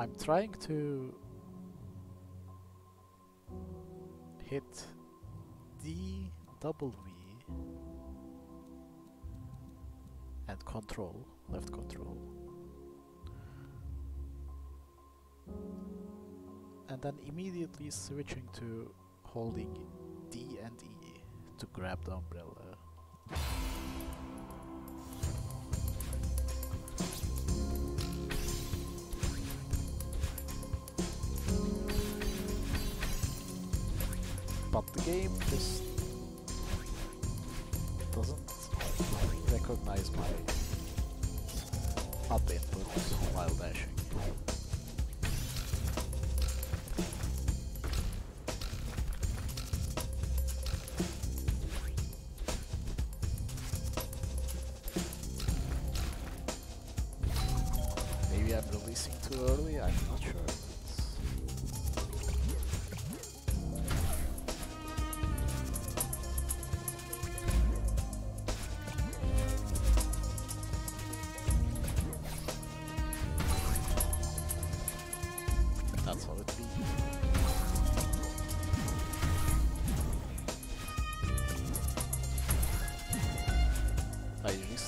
I'm trying to hit D double V and control, left control. And then immediately switching to holding D and E to grab the umbrella. Up input while dashing.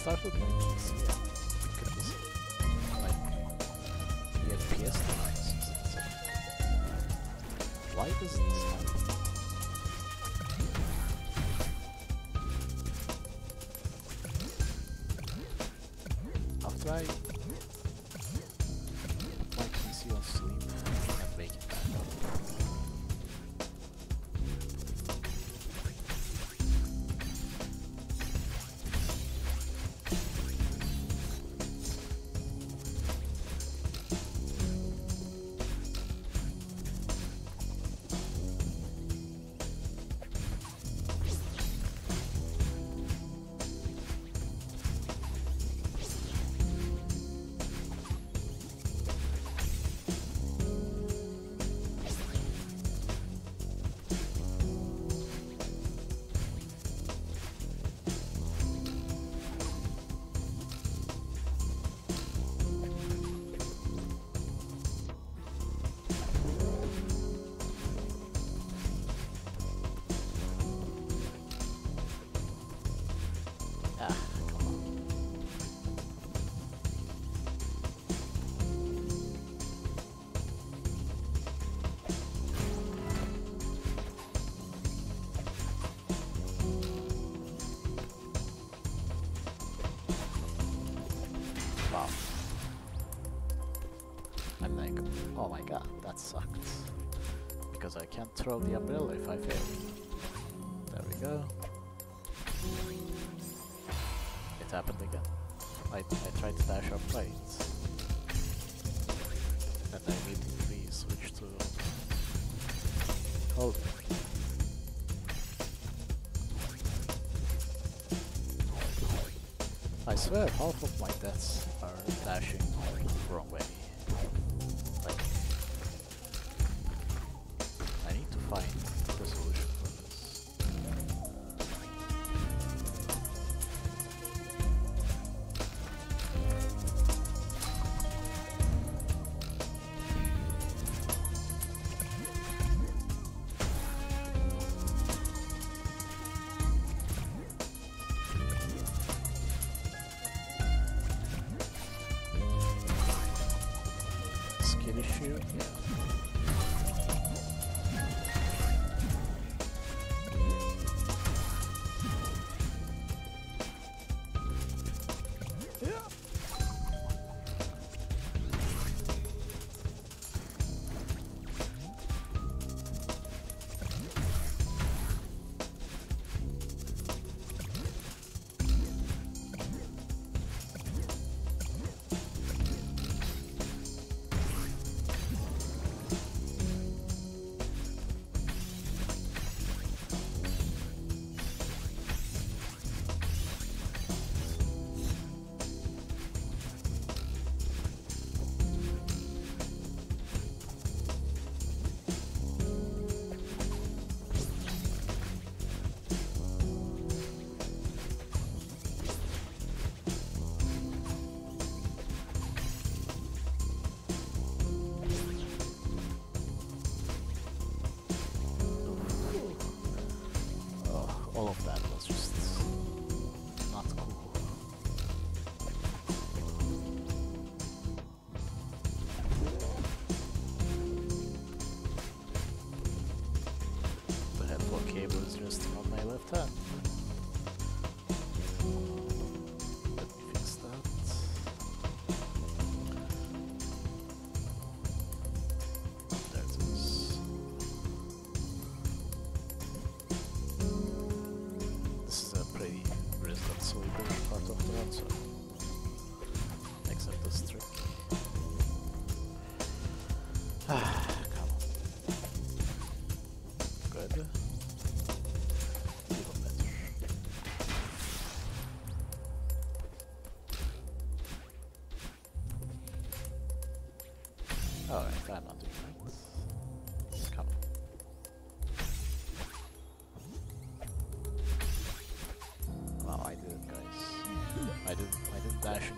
I usually start oh my god, that sucked. Because I can't throw the umbrella if I fail. There we go. It happened again. I, I tried to dash up right. And I immediately switched to hold. I swear half of my deaths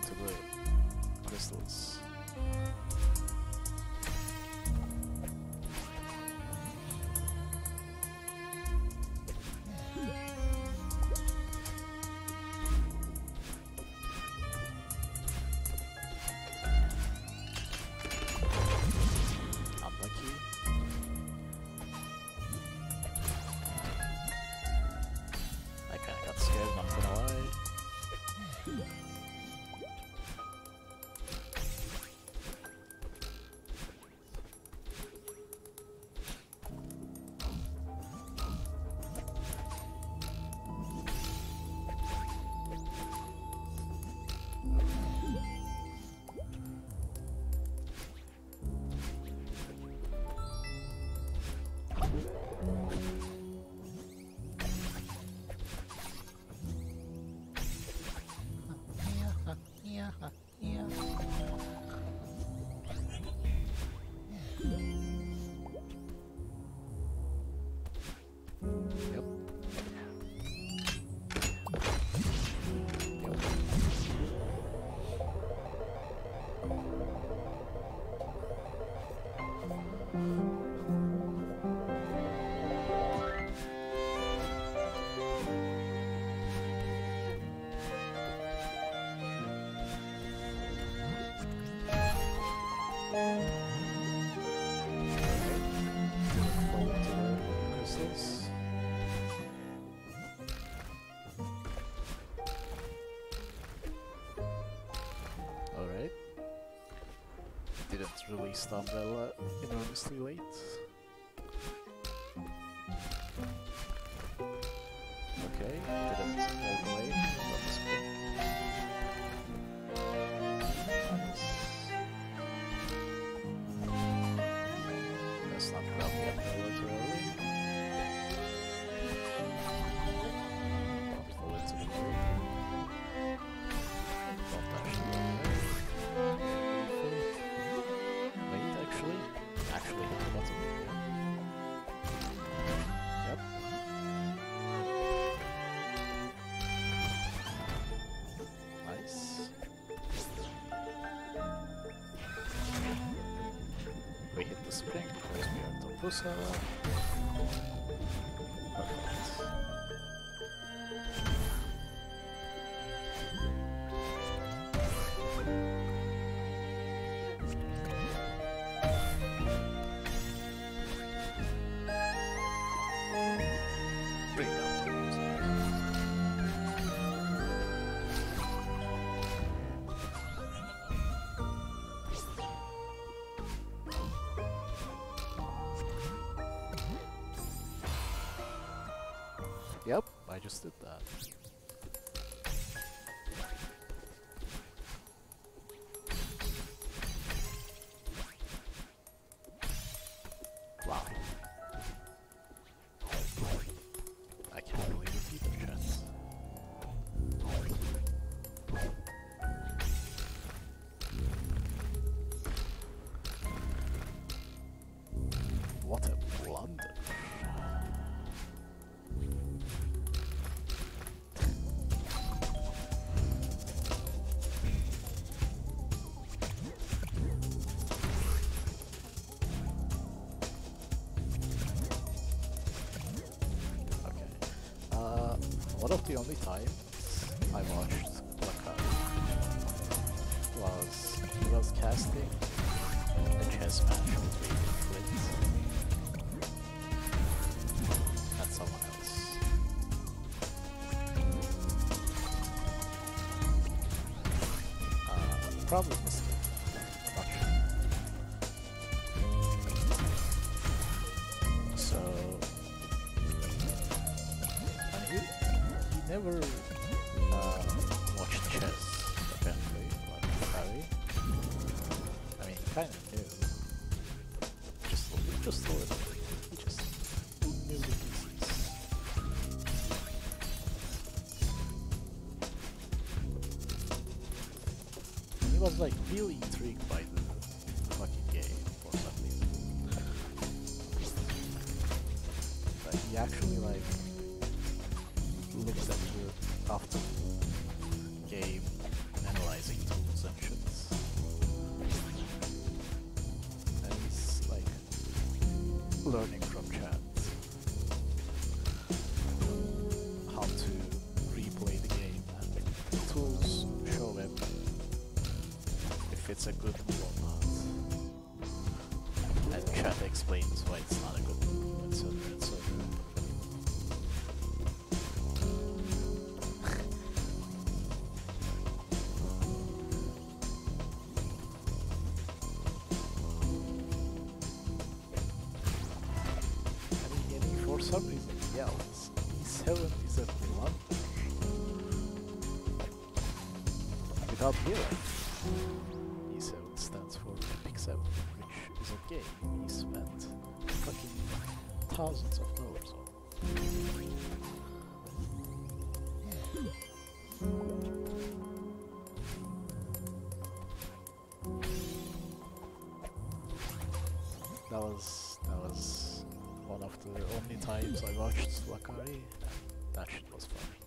to live. increase the umbrella enormously late. Okay, did it all the way. That's not probably É coçar. posted that. Not the only time. Actually like looks into it after game analyzing tools and shit. And he's like learning Hearing. E7 stands for 7, which is a game he spent fucking thousands of dollars on. That was that was one of the only times I watched Wakari. That shit was funny.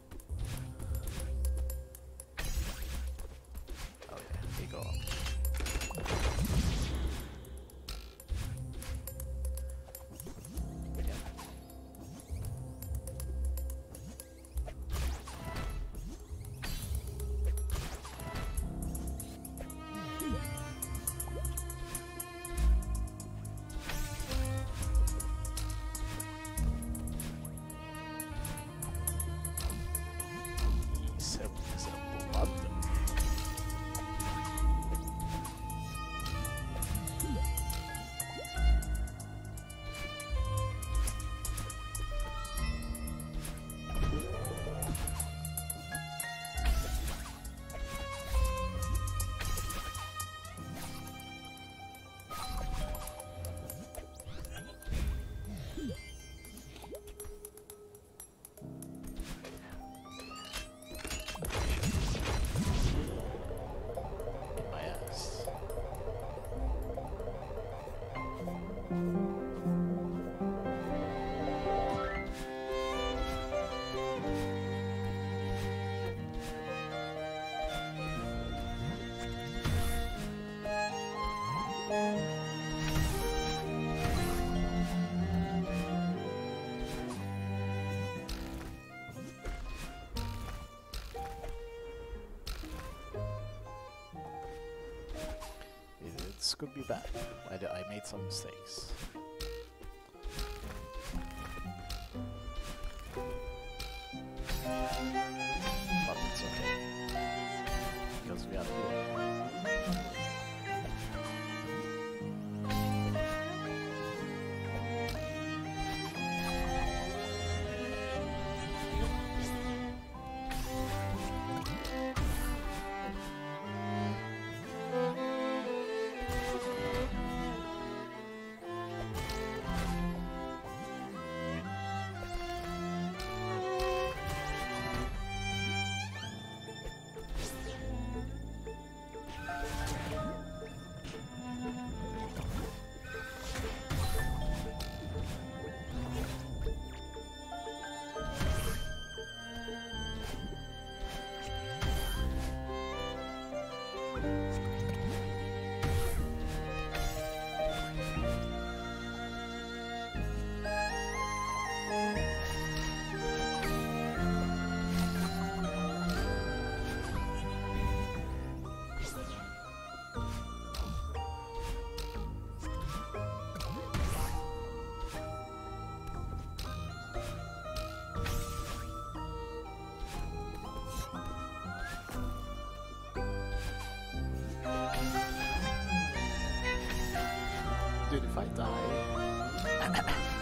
Could be bad. I, made some mistakes.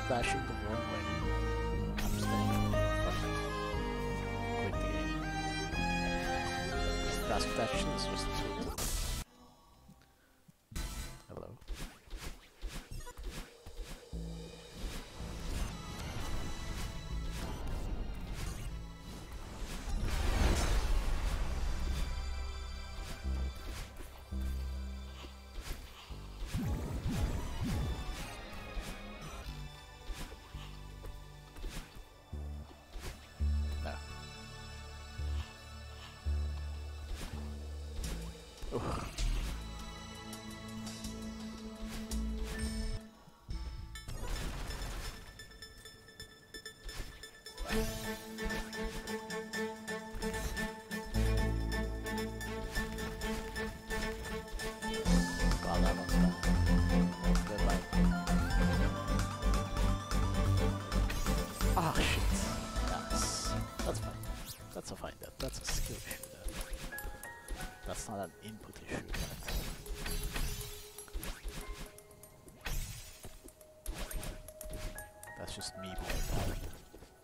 Die dashing the wrong way, just gonna quit the game. Shit is just too Ugh. just me being alive.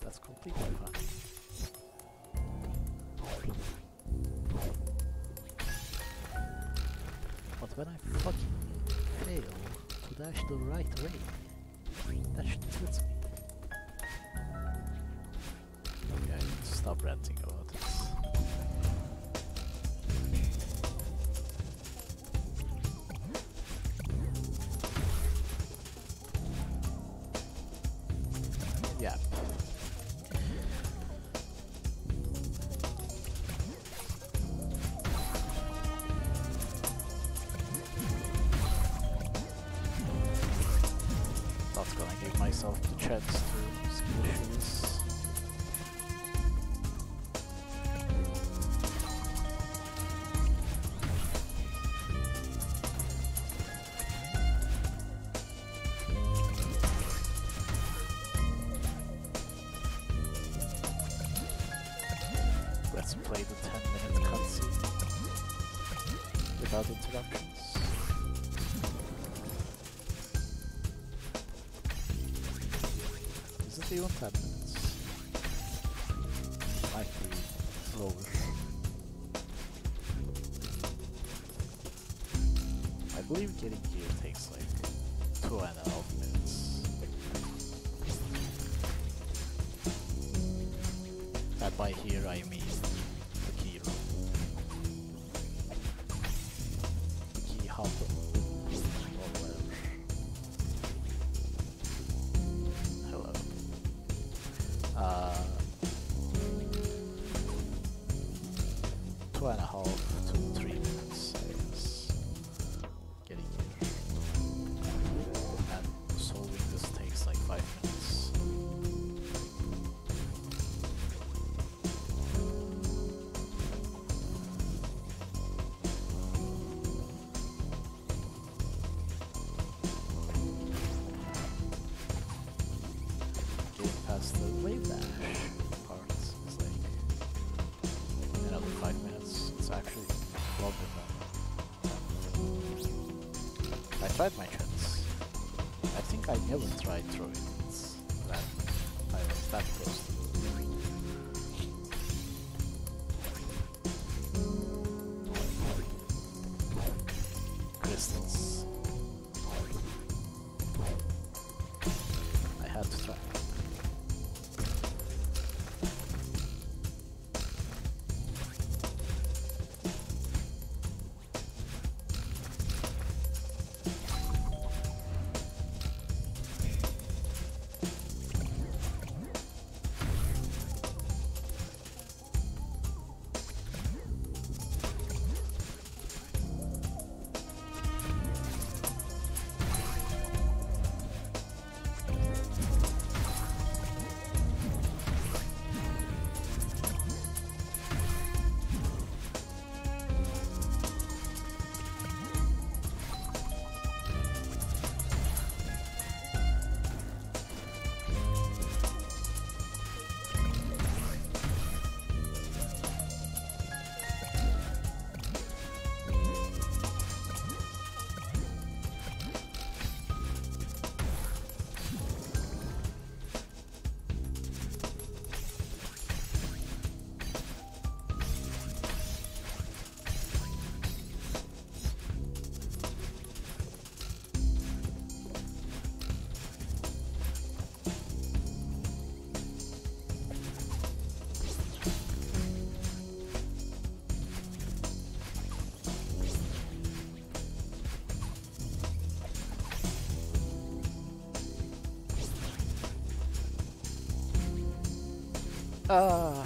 That's completely fine. But when I fucking fail to dash the right way, that shit hurts me. of the chest. by here I mean. tried my chance. I think I never tried throwing it. That I was that close to. Crystals. I had to try. Uh.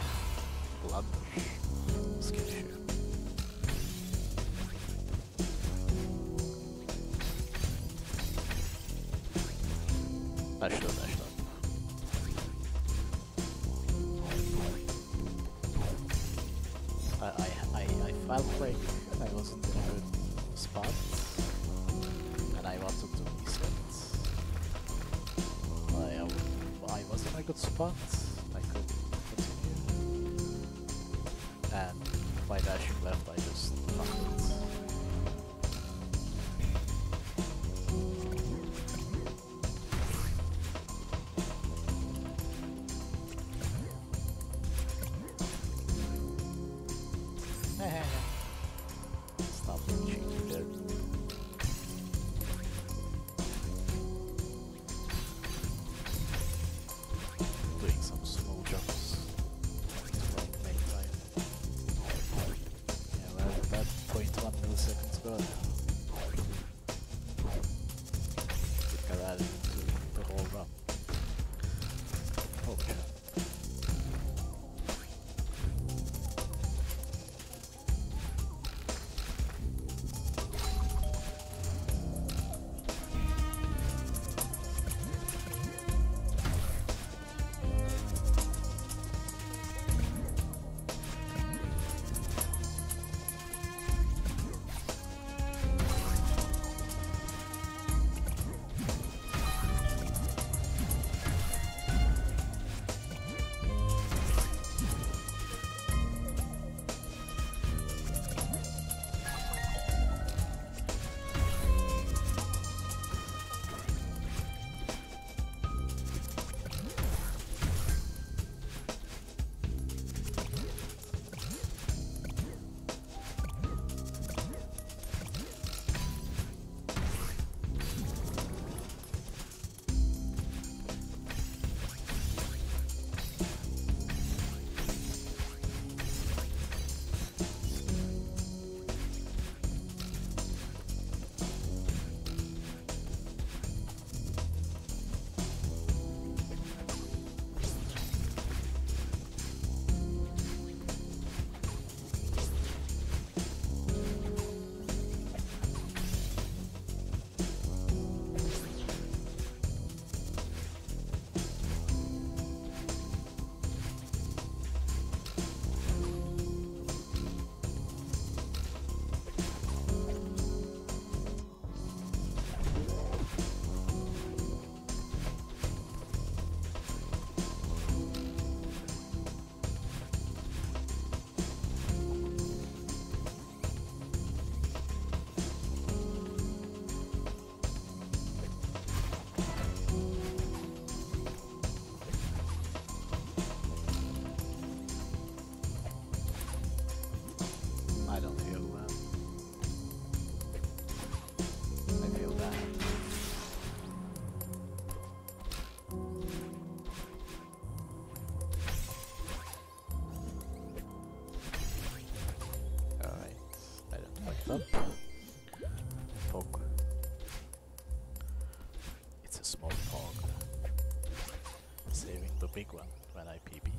big one when I PB.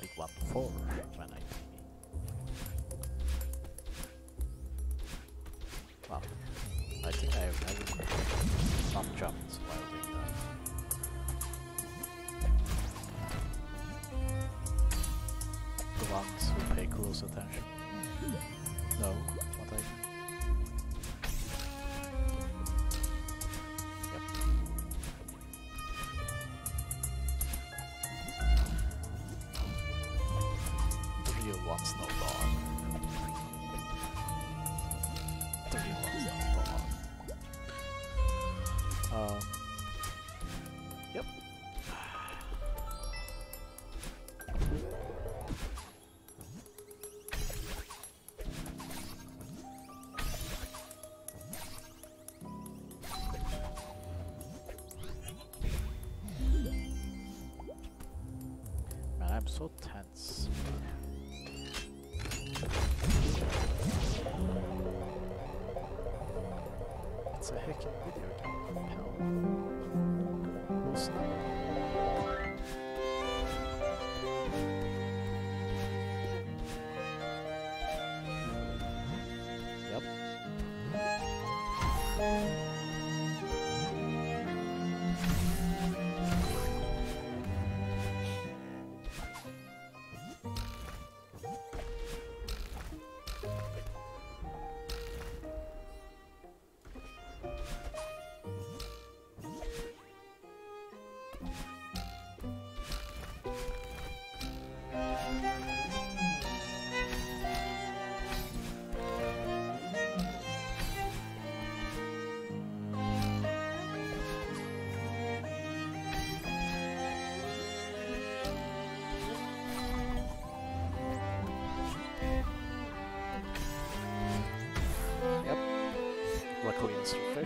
Big one to four when I PB. Well, I think I have never not jumped while doing that. The ones who pay close attention. so tense. It's a heckin' video game, pal. Yep.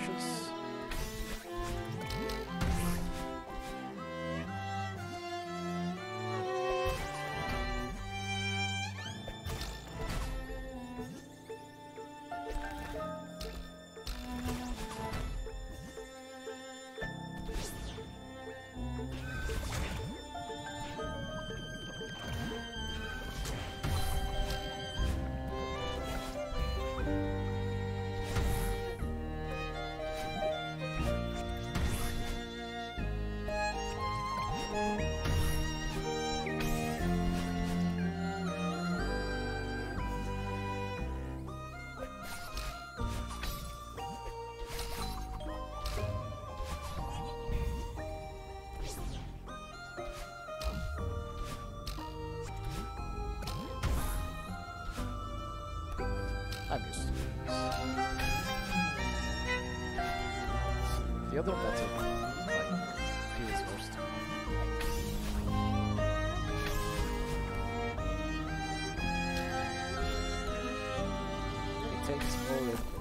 是。I'm. The other better like, feels worse. It takes more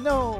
No!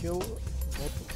que eu volto.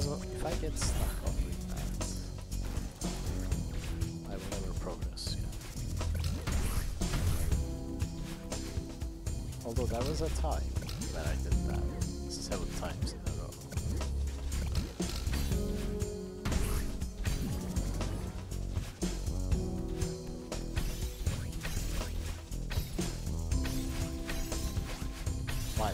because if I get stuck on doing that, I will never progress, yeah. Although there was a time that I did that, seven times in a row. Why?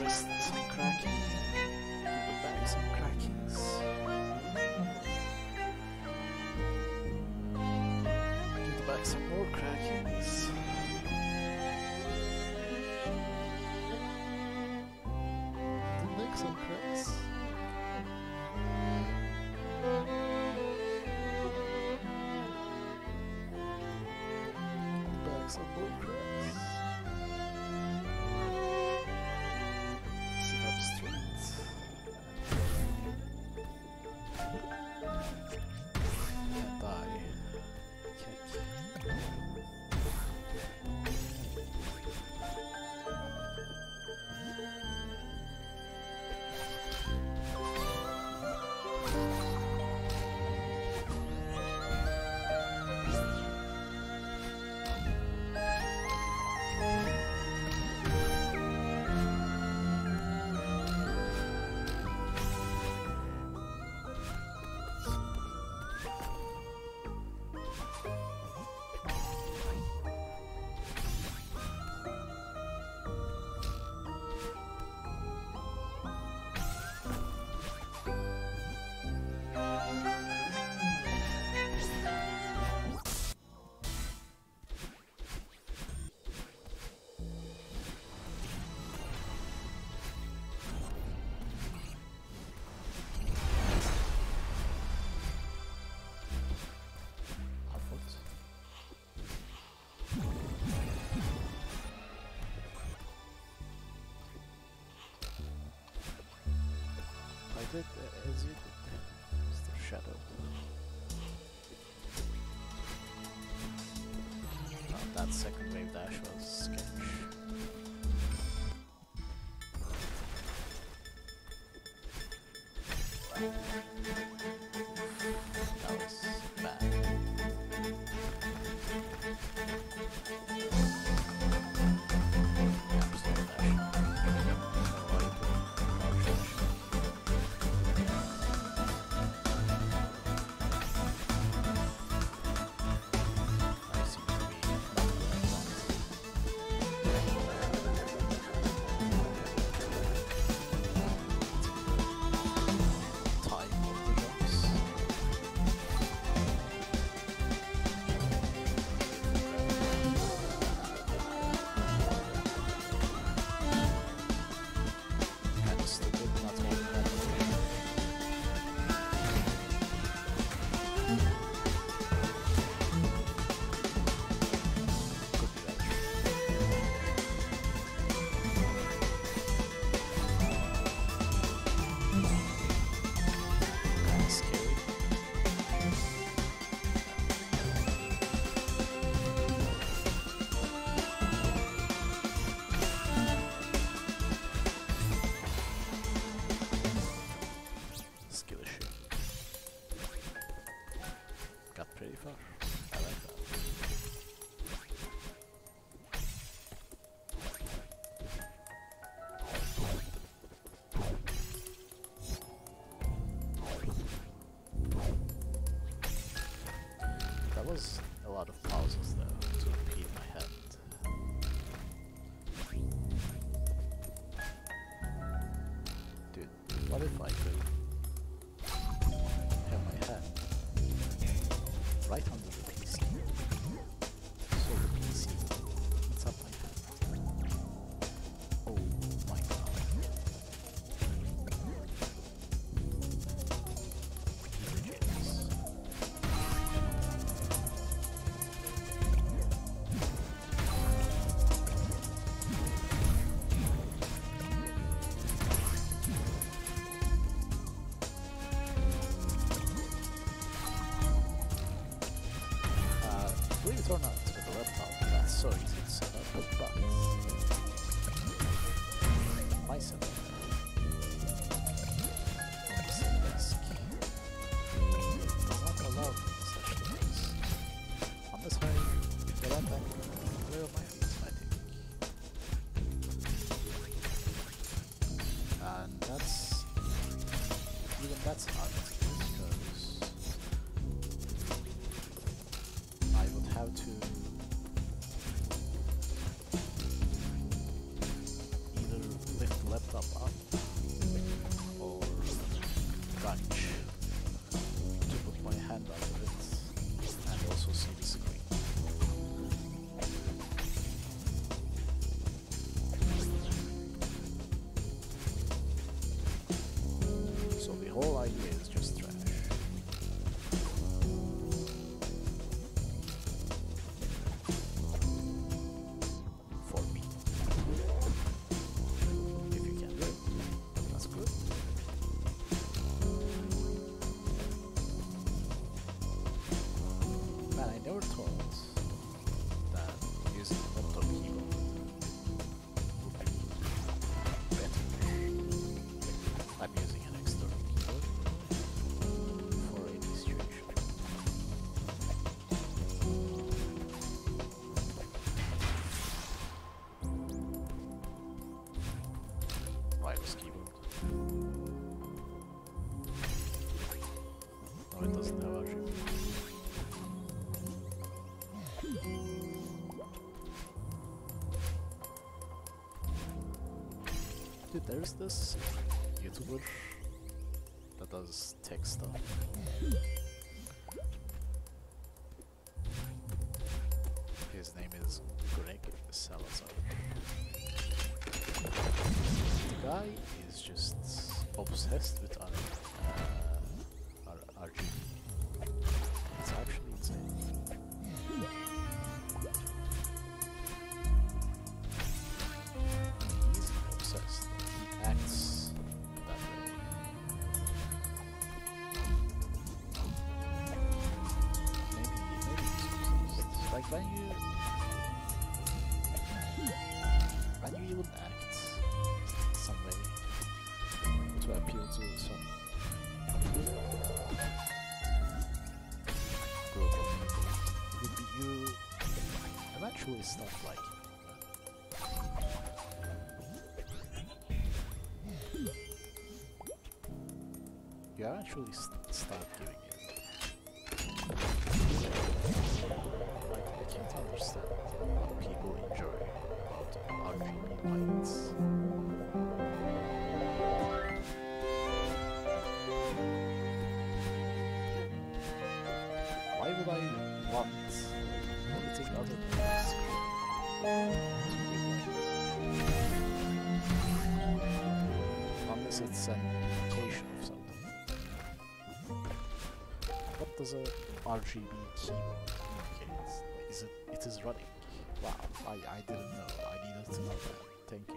wrists are cracking, the backs are crackings. Give the back some more crackings. The neck some cracks. The back some more cracks. did as you did, Mr. Shadow. Oh, that second wave dash was sketch. was a lot of pauses though. It doesn't have. Dude, there's this YouTuber that does tech stuff. His name is Greg Salazar. The guy is just obsessed start liking it. You eventually st- start giving it. Like, I can't understand people enjoy It's an imitation of something. What does a RGB keyboard indicate? Is it it is running? Wow, I, I didn't know. I needed to know that. Thank you,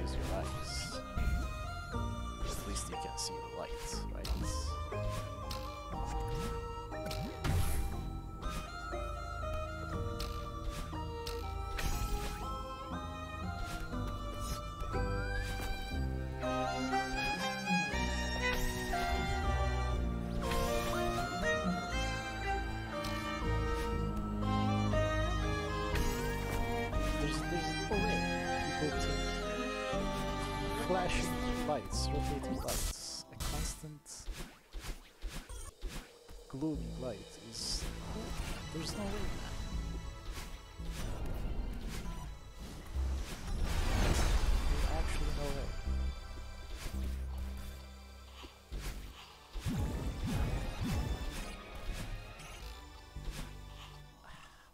use your eyes, at least you can see the is. There's no way. There's actually no way.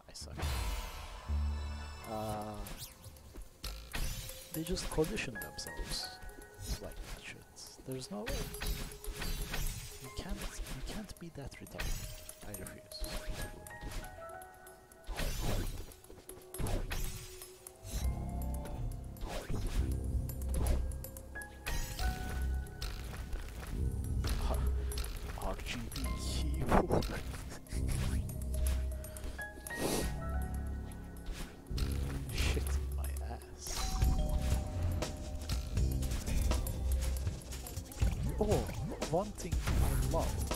I suck. Uh, they just condition themselves like that shit. There's no way. That's retarded. I refuse. RGB keyboard. Shit my ass. Oh, one thing I love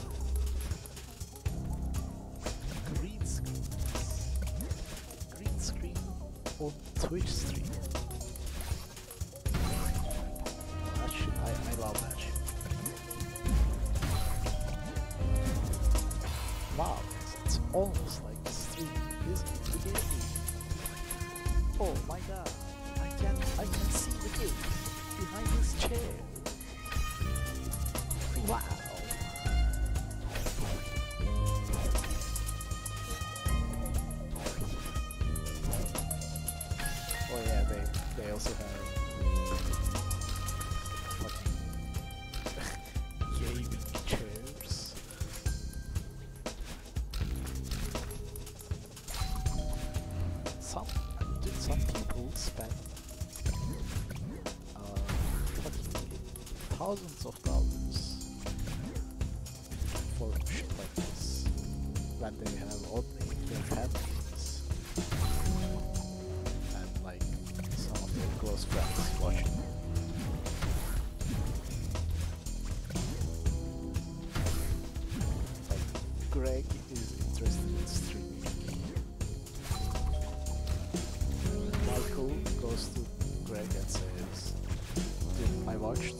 watched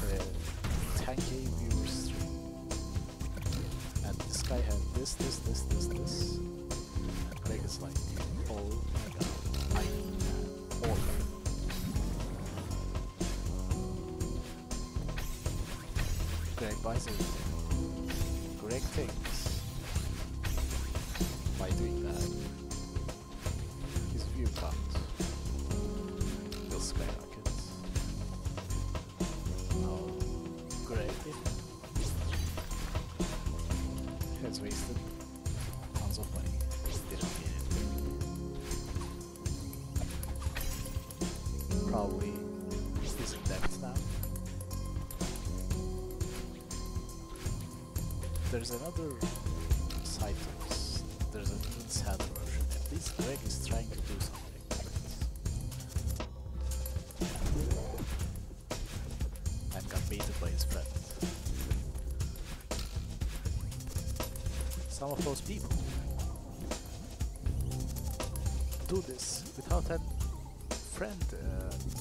the 10k viewers stream and this guy had this, this, this, this, this. And Greg is like, oh my god, I need that. All. Greg buys everything. Greg thinks To this. There's an even version. At least Greg is trying to do something. And got baited by his friend. Some of those people do this without a friend. Uh,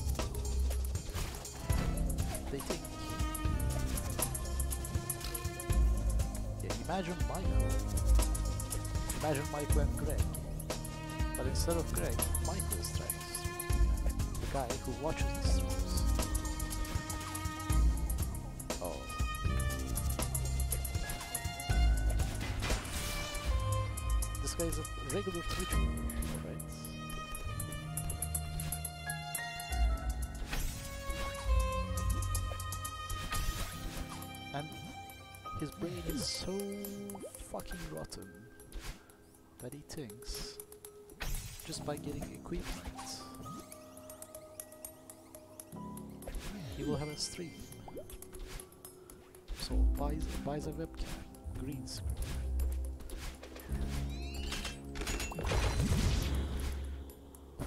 Imagine Michael. Imagine Michael and Greg. But instead of Greg, Michael is. The guy who watches the streams. Oh. This guy is a regular Twitch fucking rotten he thinks just by getting equipment he will have a stream. So buys buys a webcam, green screen.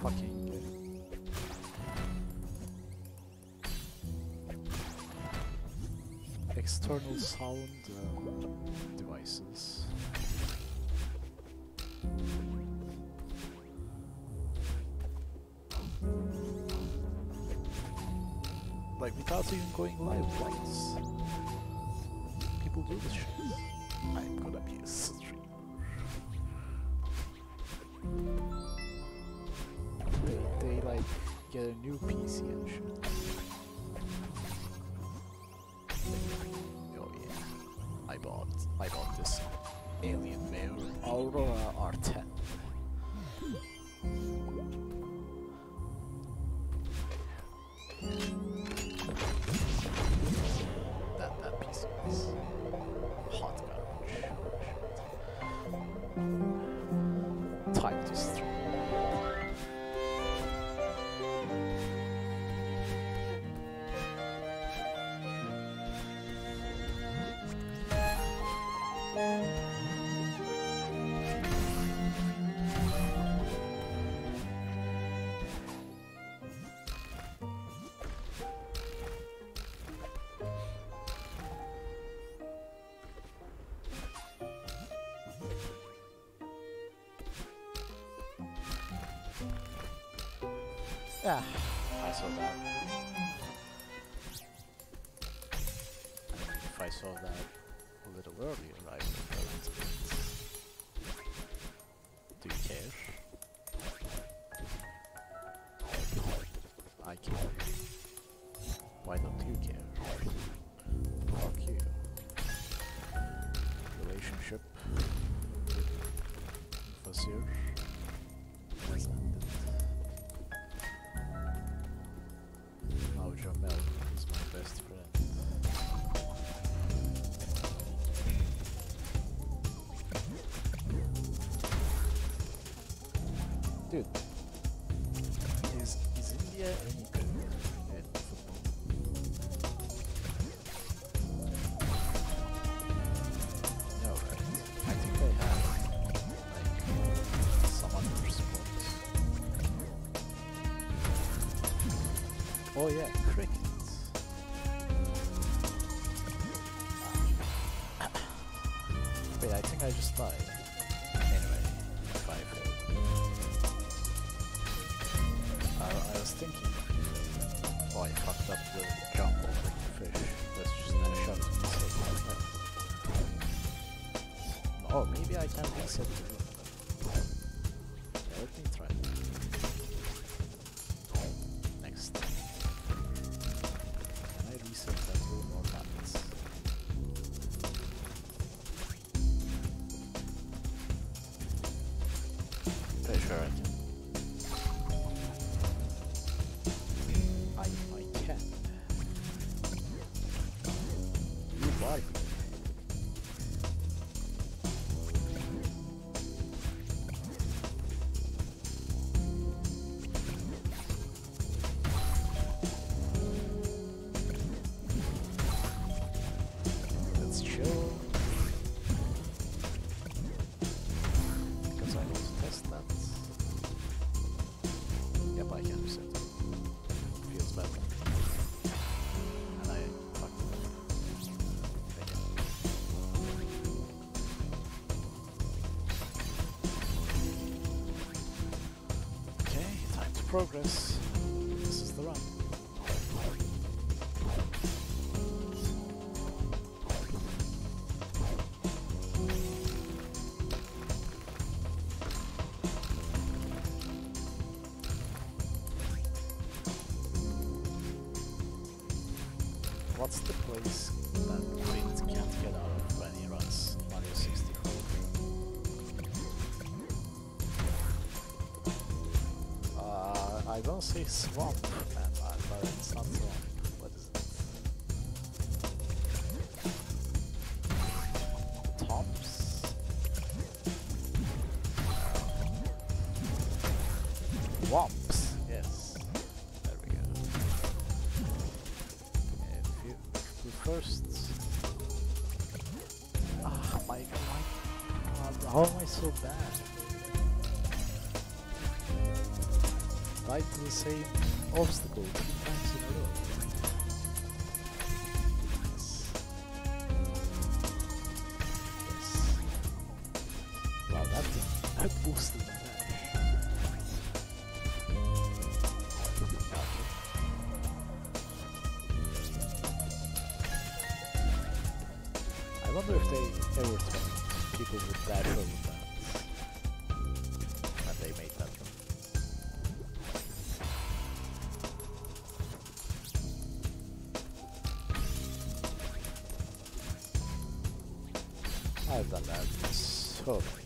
Fucking external sound uh, devices. Like without even going live lights. People do this shit. I'm gonna be a streamer. They, they like get a new PC and shit. Oh yeah, I bought I bought this Alienware Aurora Yeah. I saw that. Oh, yeah. progress. vocês voltam. sei. Netherlands. so my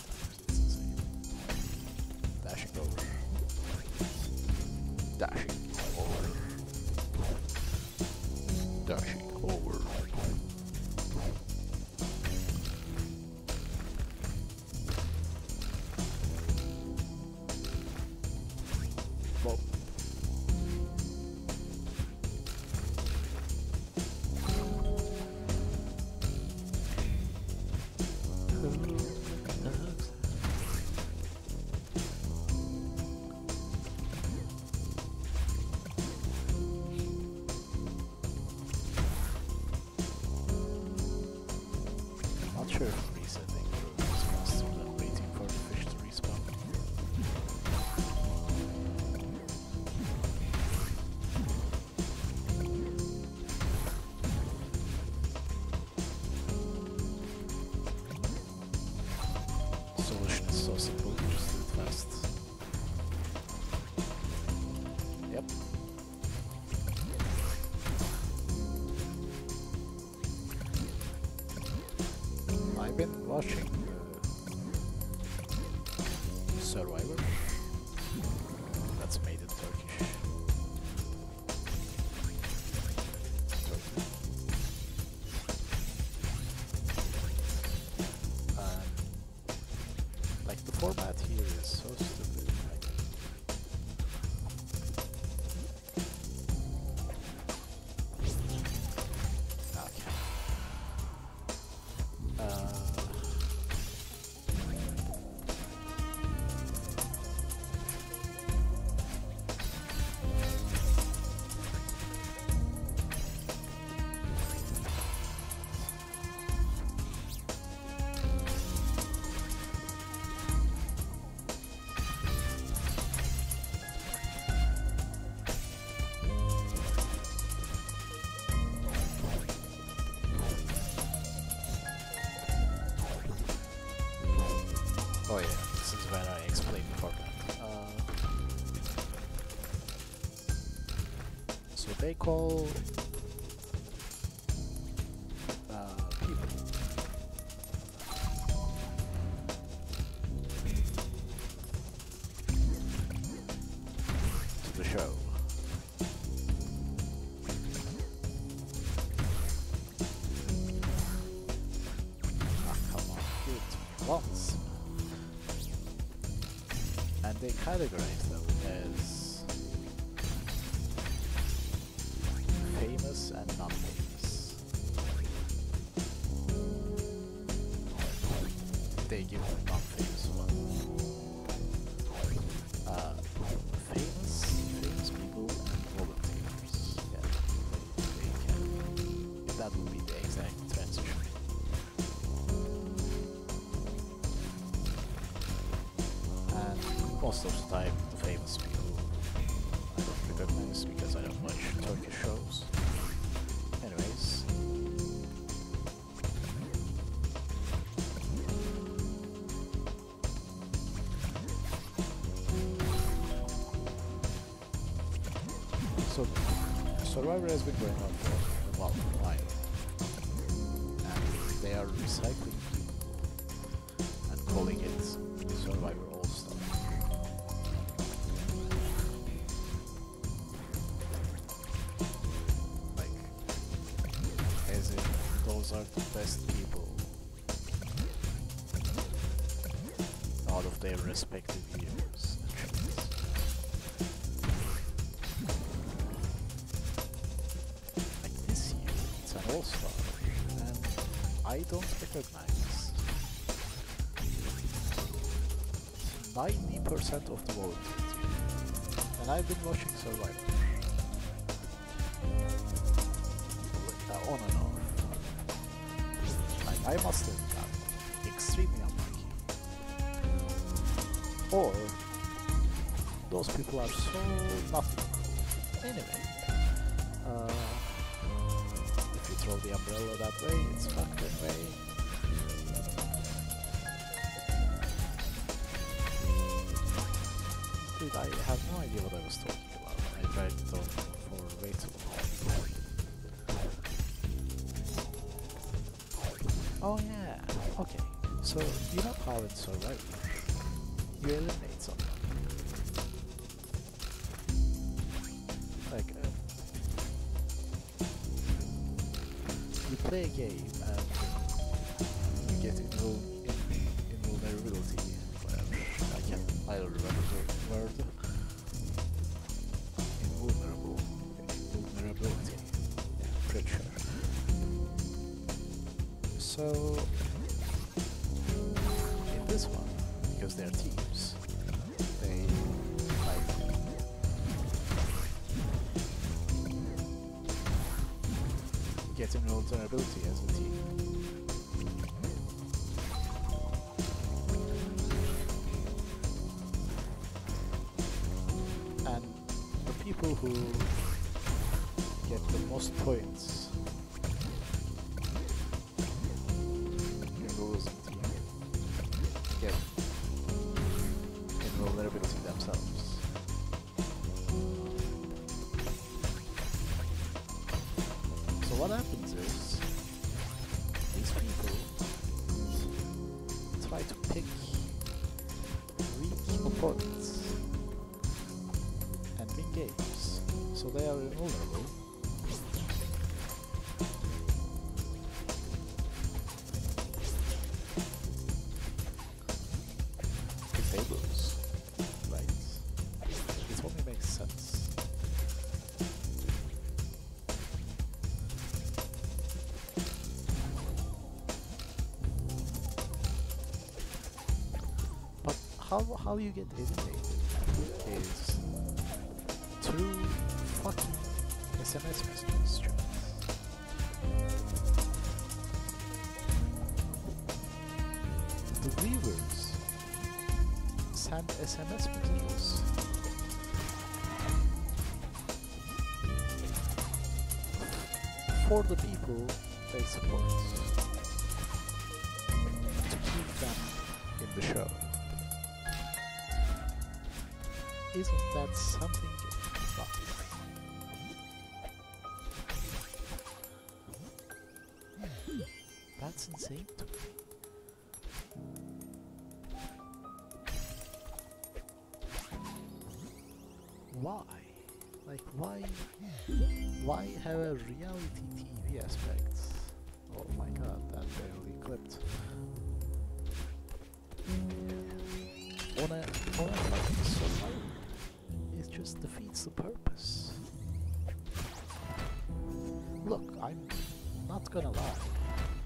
they call uh, people. To the show. Ah, come on, give it once and they categorize most of the time the famous people I don't recognize because I don't watch Turkish shows. Anyways. So Survivor has been going respective shit. Like this year, it's an All Star, and I don't recognize 90% of the team. And I've been watching Survivor. Uh, on and off. Like, I must umbrella that way, it's fucked that way. Dude, I have no idea what I was talking about. I tried to talk for way too long. Oh yeah, okay. So, you know how in Survivor, you eliminate someone. You how how you get eliminated is two fucking SMS messages, chat. The viewers send SMS messages. For the people they support. Why why have a reality TV aspect? Oh my god, that barely clipped. On a on a. It just defeats the purpose. Look, I'm not gonna lie.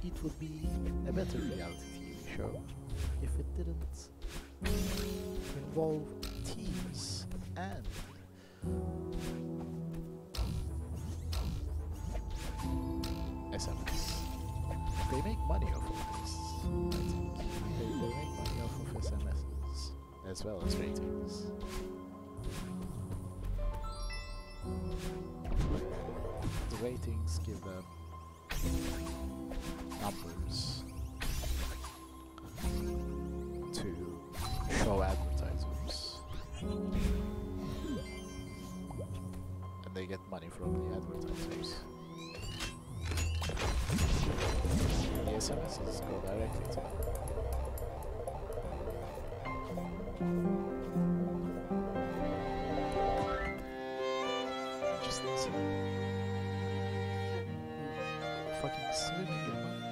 It would be a better reality TV show if it didn't involve as well as ratings. The ratings give them numbers to show advertisers. And they get money from the advertisers. The SMSs go directly to them. Fucking swimming in money.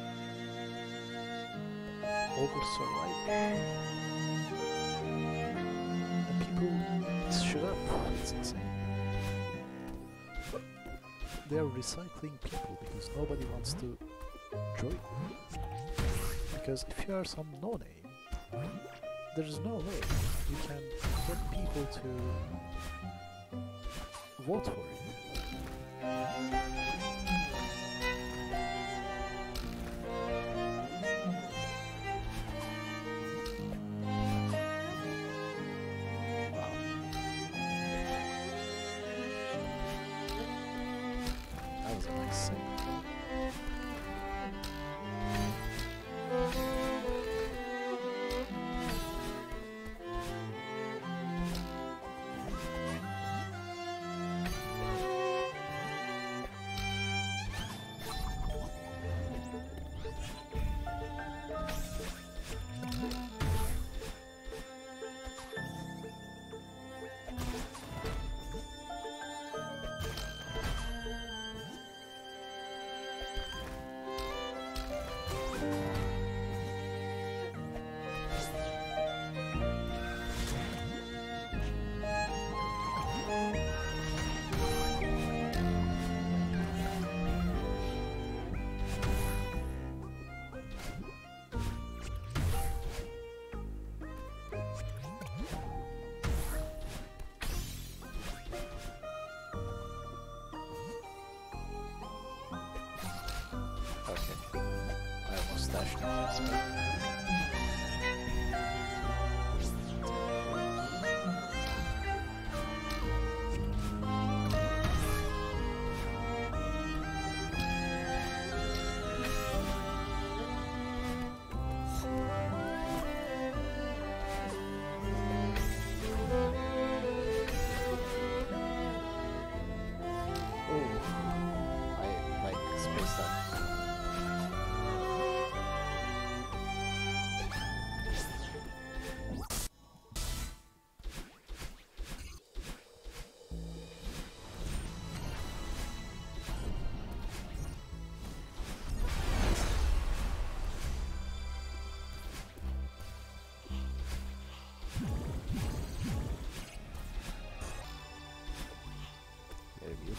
Over survivor. And people shut up. It's insane. They're recycling people because nobody wants to join. Because if you are some no name, there's no way you can get people to vote for you. Almost stashed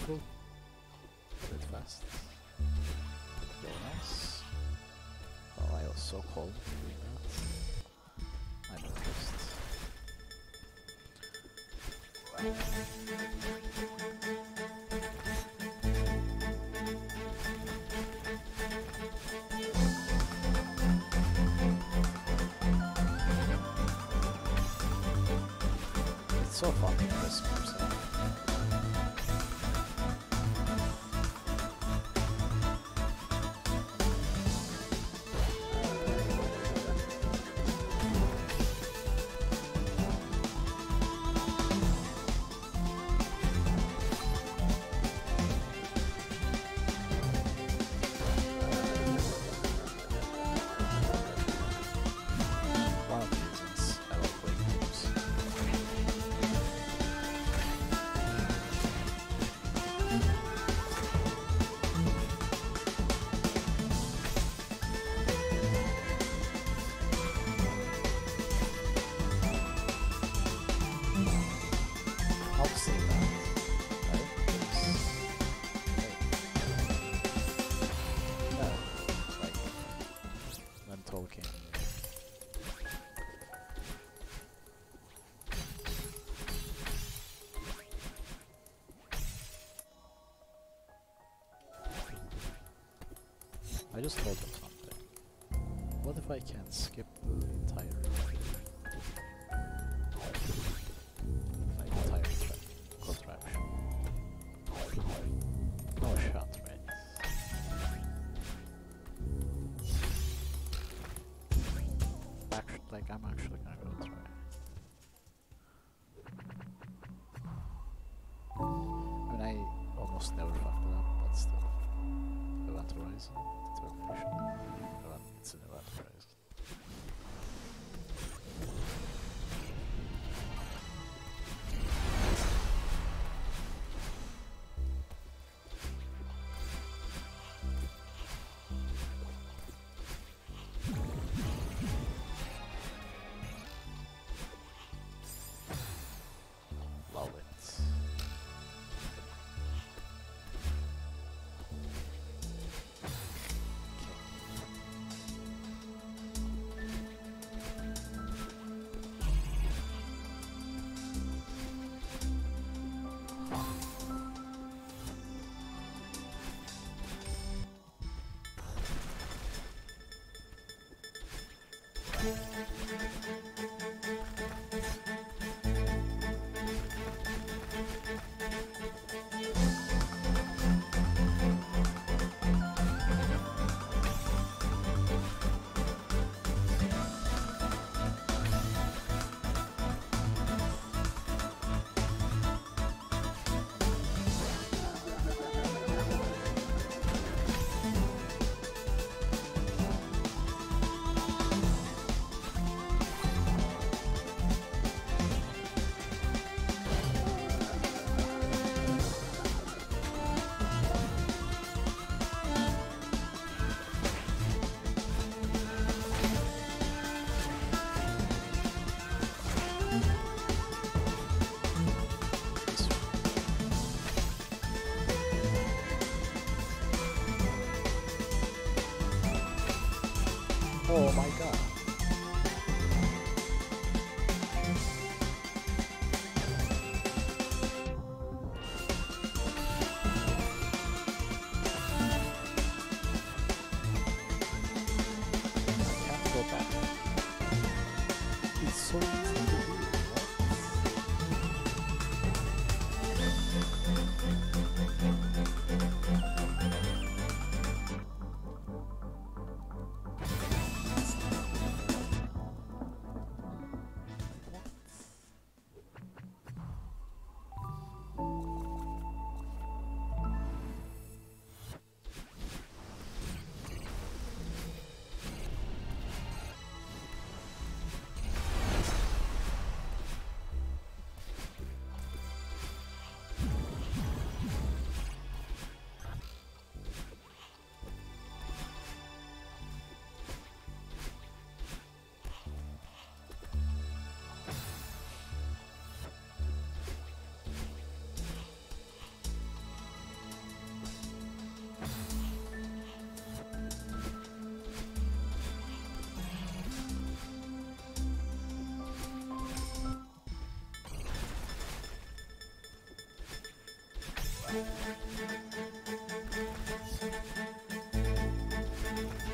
cool. Fast. Very nice. Oh, I was so cold doing that. I noticed. so fun. skip the entire Thank you.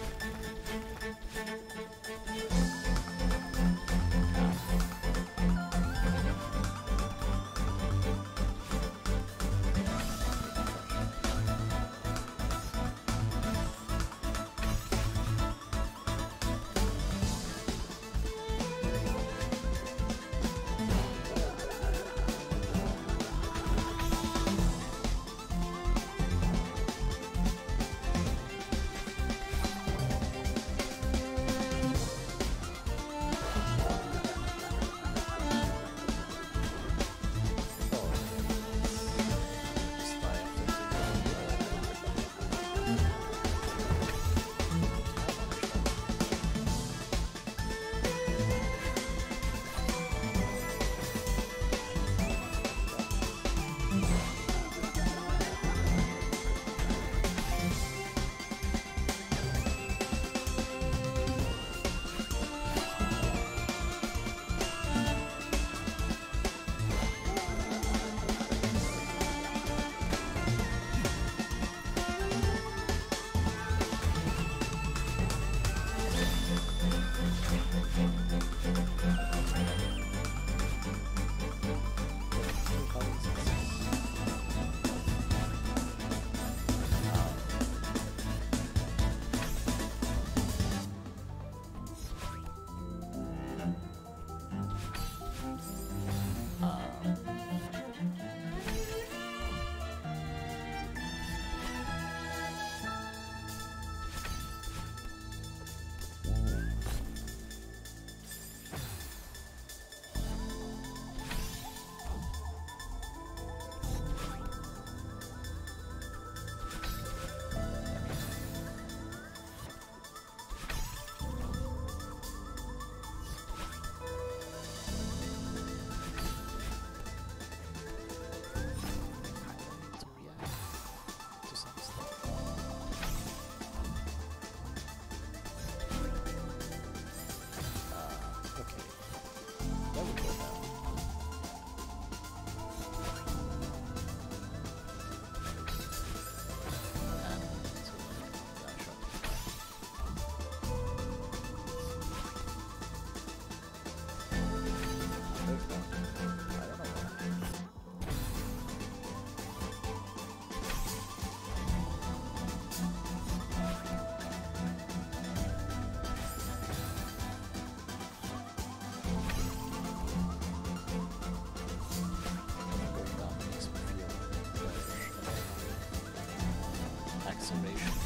Fresh.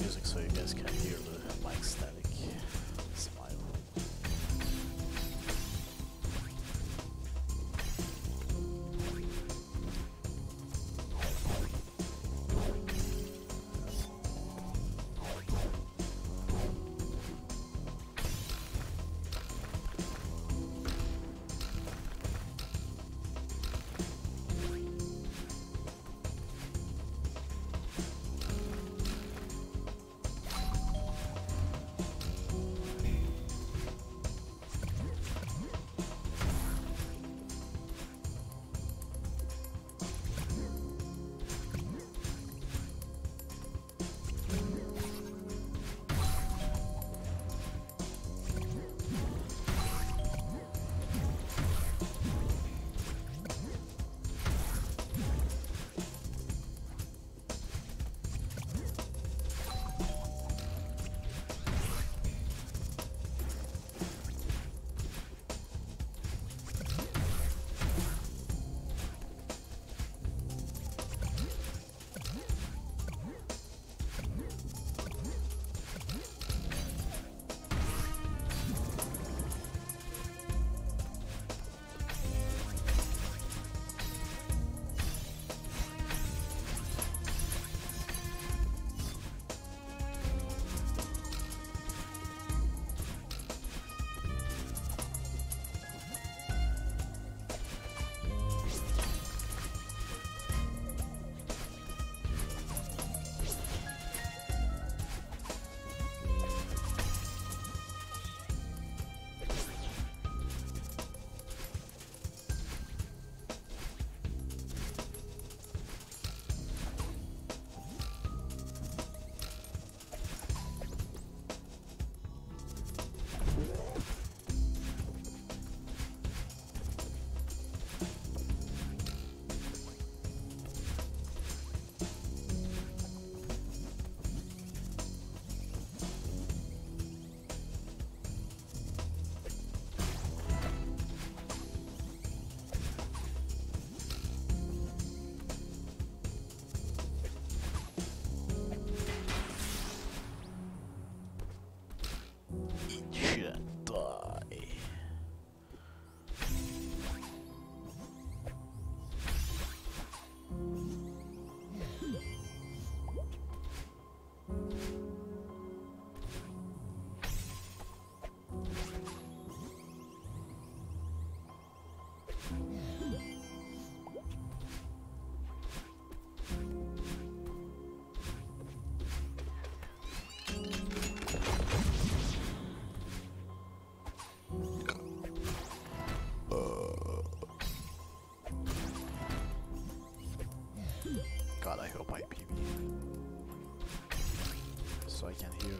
Music so you guys can hear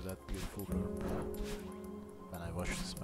that beautiful burp when I watch this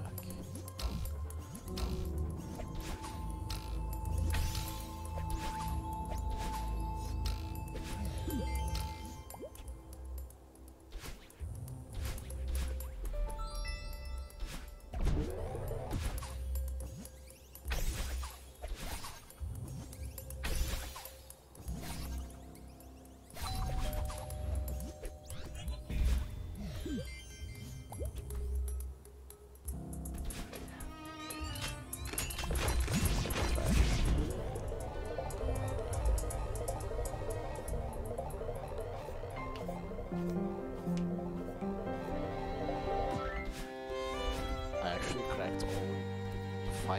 How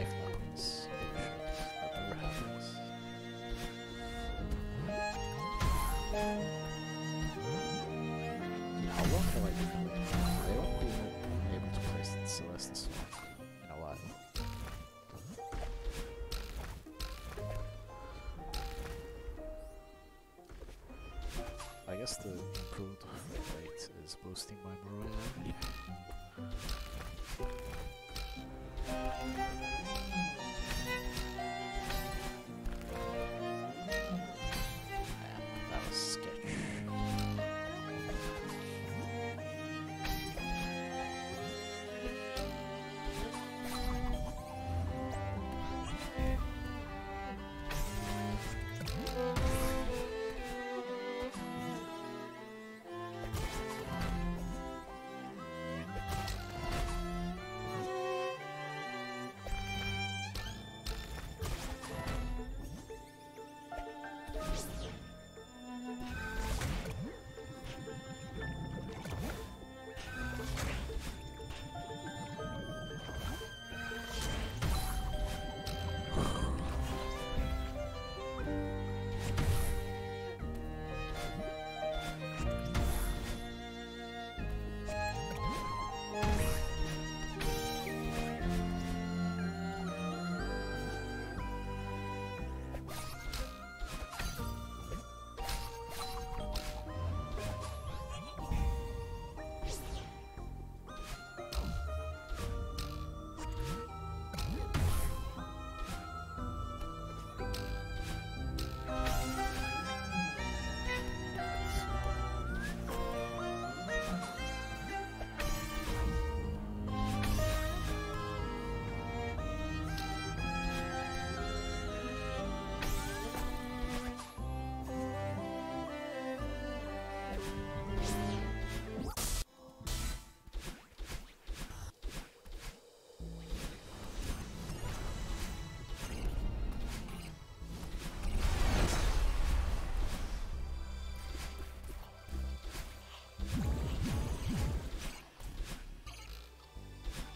long have I been? I don't been able to play Celeste this in a while. I guess the improved rate is boosting my morale.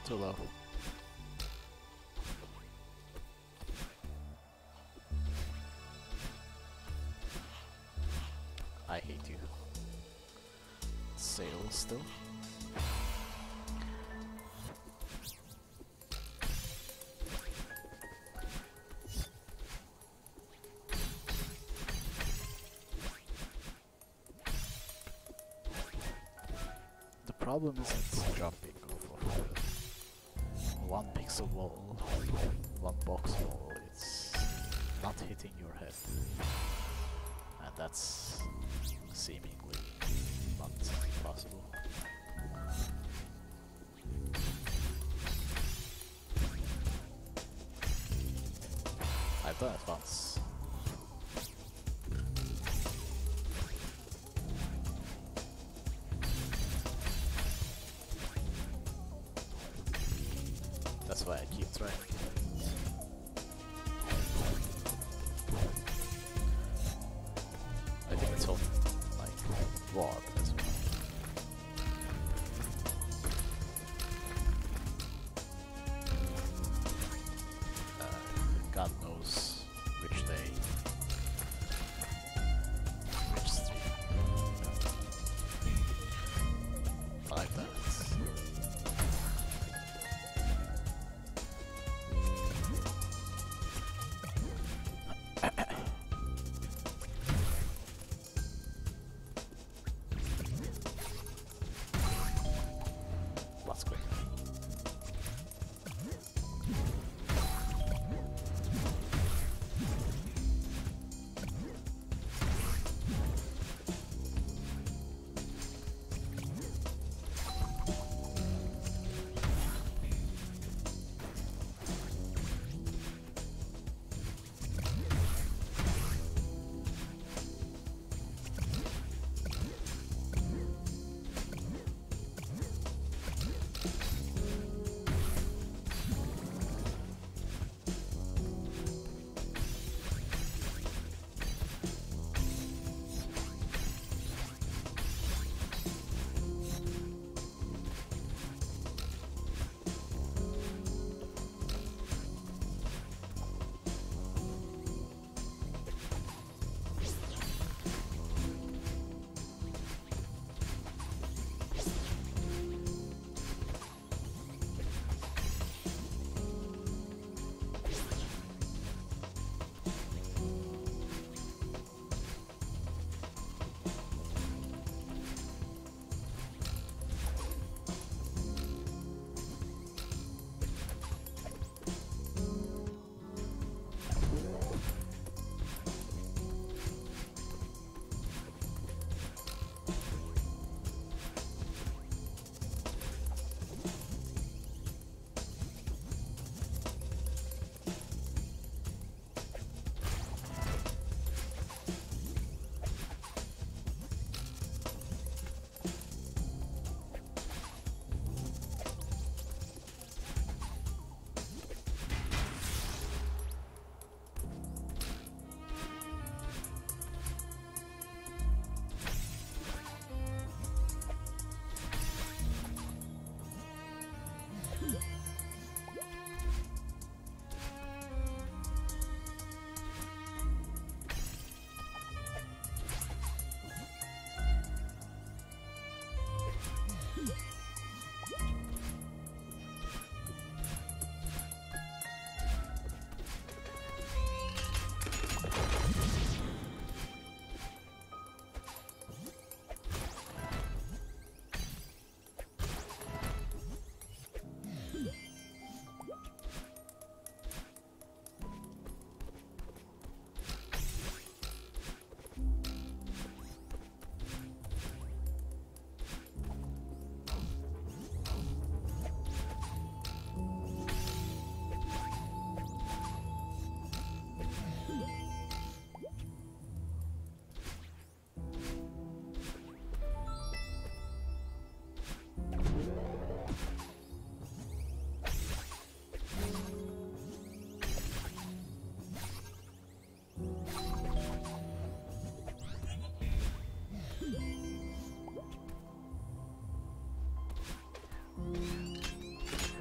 Too low. I hate you. Sail still? The problem is it's uh, one pixel wall, one box wall. It's not hitting your head, and that's seemingly not possible. I've done it once. Why I keep trying.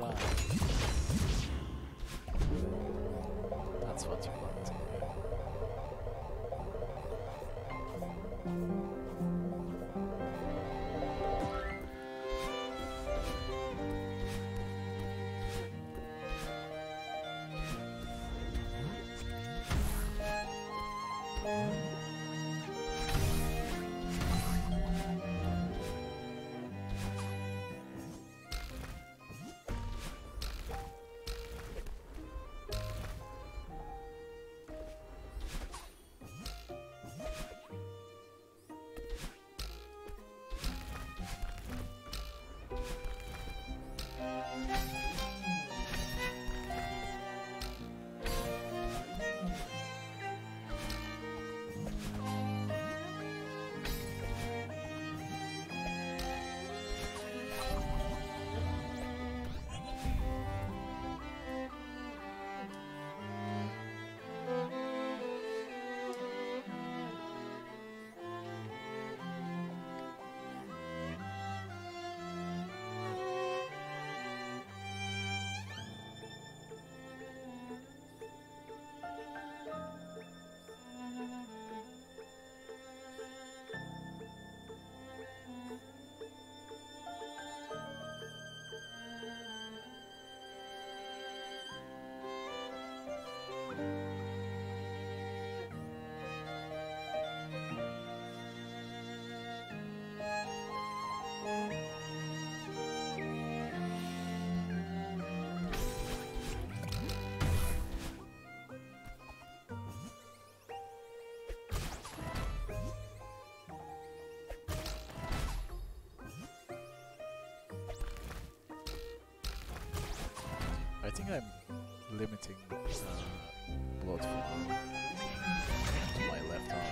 Fly. Think I'm limiting uh, blood flow to my left arm.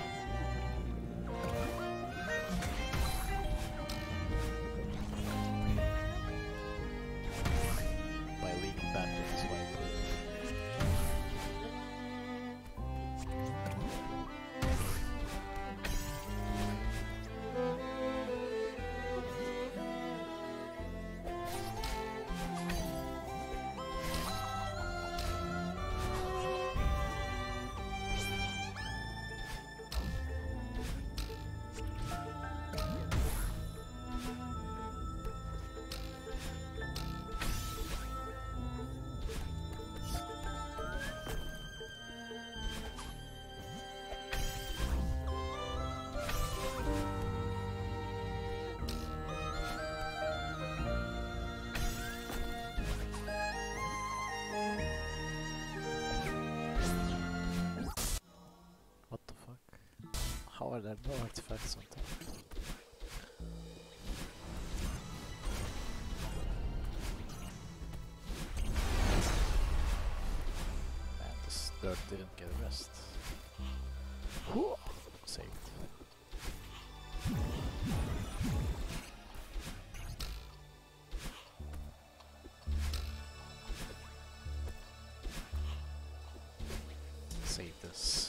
Are there no artifacts on top? Man, this dirt didn't get a Saved. Save this.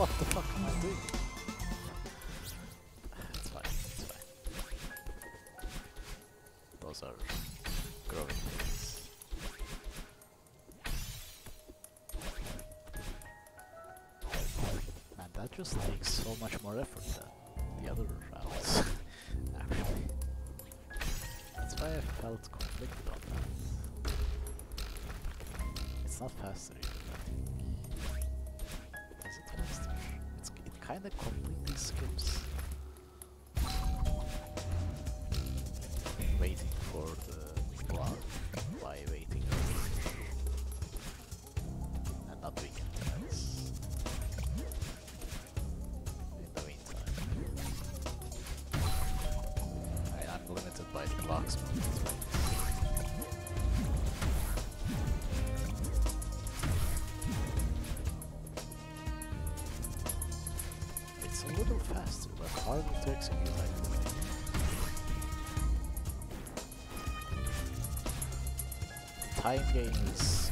what the fuck am I doing? It's fine, it's fine. Those are growing things. Man, that just takes so much more effort than the other rounds, actually. That's why I felt conflicted on that. It's not faster either. that completely skips waiting for the cloud by waiting and not doing anything else in the meantime. I, am limited by the clocks. hardly fixing you like. Time game is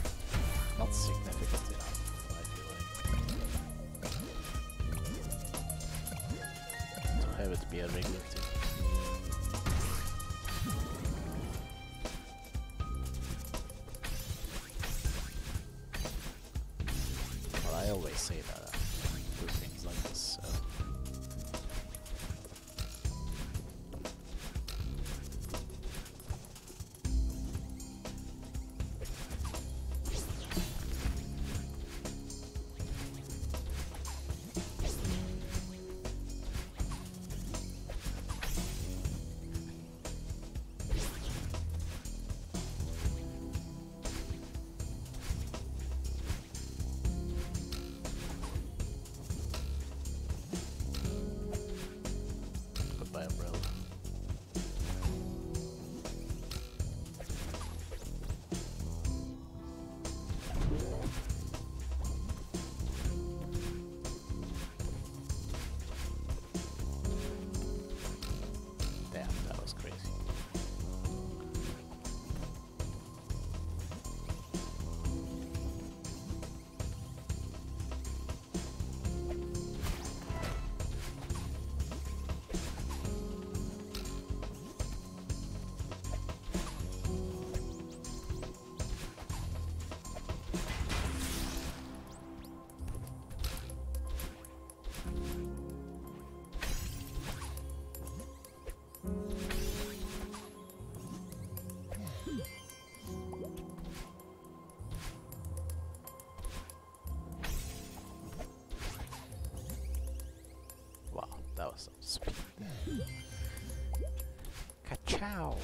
cow.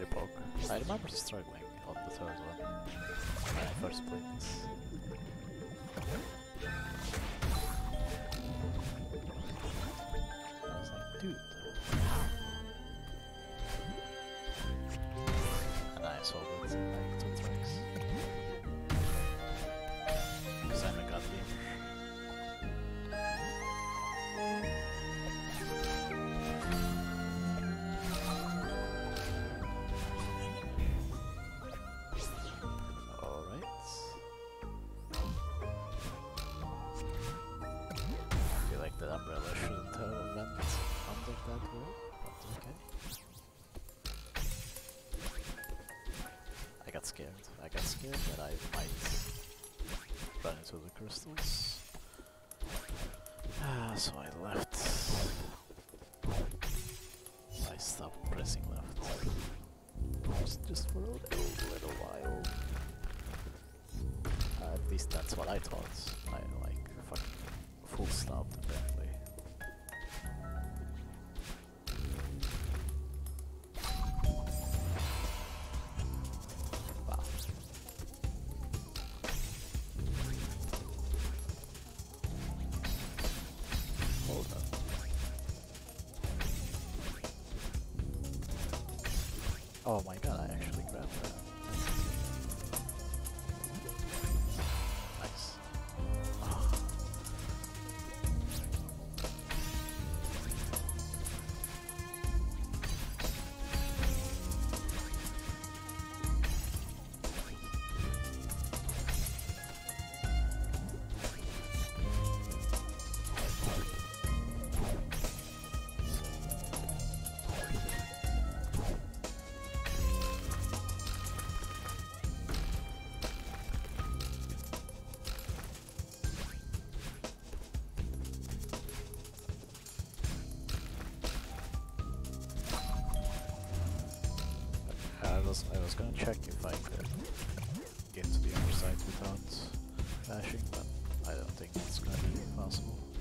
Poke. I remember struggling on the third one when I first played this. skinned. I got skinned and I might run into the crystals. Oh my was gonna check if I could get to the other side without bashing, but I don't think it's gonna be possible.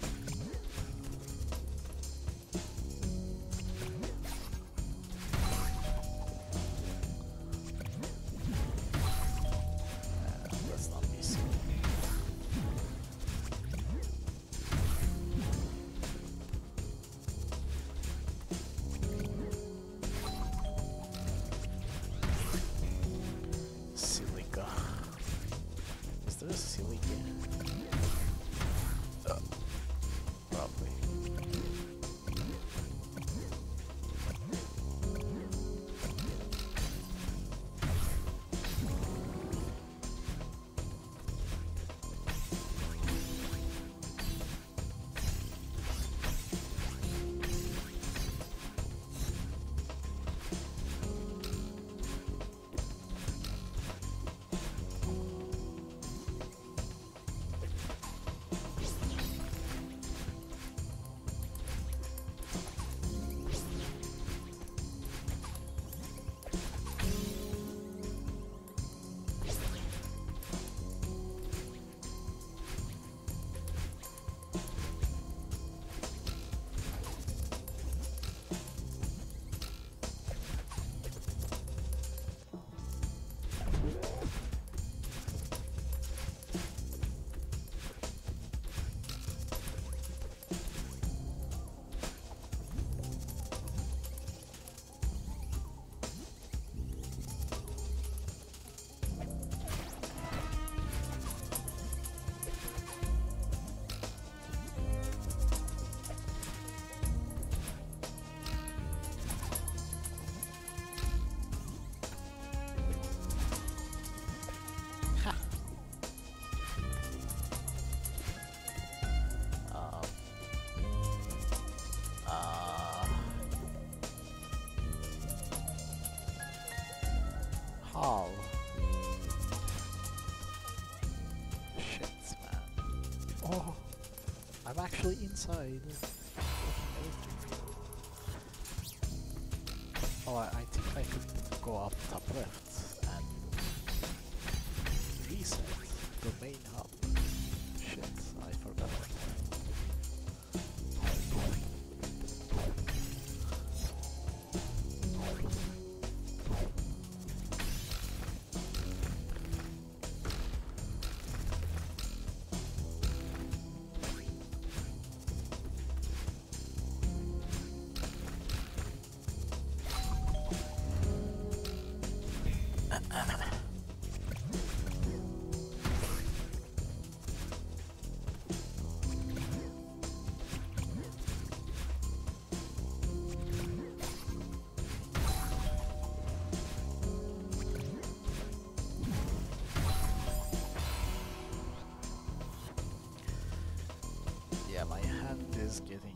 actually inside. Yeah, my hand is getting.